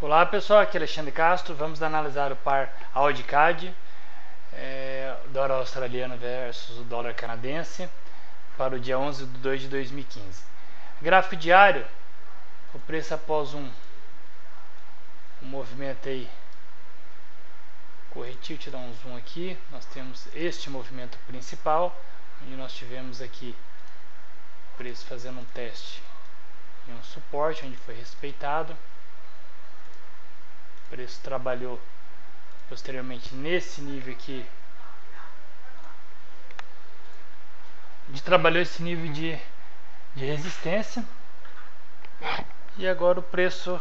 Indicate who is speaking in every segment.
Speaker 1: Olá pessoal, aqui é Alexandre Castro. Vamos analisar o par AUDCAD, é, dólar australiano versus o dólar canadense para o dia 11 de 2 de 2015. Gráfico diário, o preço após um, um movimento aí corretivo, te dar um zoom aqui, nós temos este movimento principal, onde nós tivemos aqui o preço fazendo um teste em um suporte, onde foi respeitado o preço trabalhou posteriormente nesse nível aqui. De trabalhou esse nível de, de resistência. E agora o preço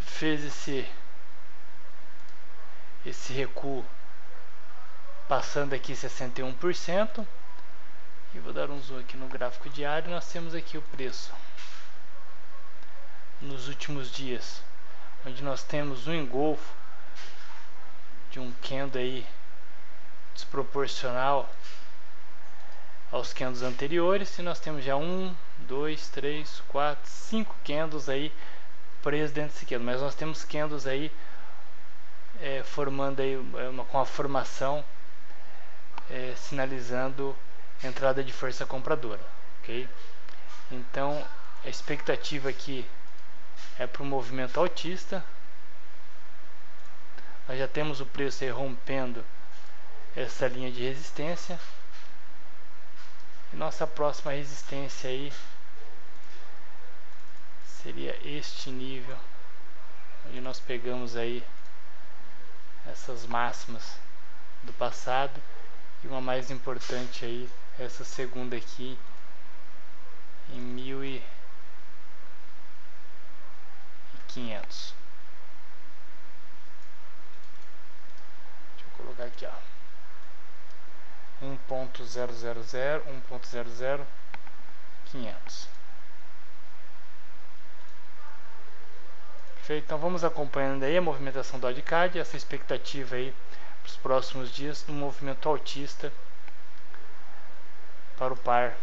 Speaker 1: fez esse esse recuo passando aqui 61% e vou dar um zoom aqui no gráfico diário. Nós temos aqui o preço nos últimos dias, onde nós temos um engolfo de um candle aí desproporcional aos candles anteriores e nós temos já um, dois, três, quatro, cinco candles aí presos dentro desse candle, mas nós temos candles aí é, formando aí é, uma, com a formação é, sinalizando entrada de força compradora, ok? Então a expectativa aqui é para o movimento altista. Nós já temos o preço aí rompendo essa linha de resistência. E nossa próxima resistência aí seria este nível, onde nós pegamos aí essas máximas do passado e uma mais importante aí, essa segunda aqui em mil e 500. Deixa eu colocar aqui, ó. 1.000, 1.00, 500. Perfeito? Então vamos acompanhando aí a movimentação do ADCAD, essa expectativa aí para os próximos dias, um movimento altista para o par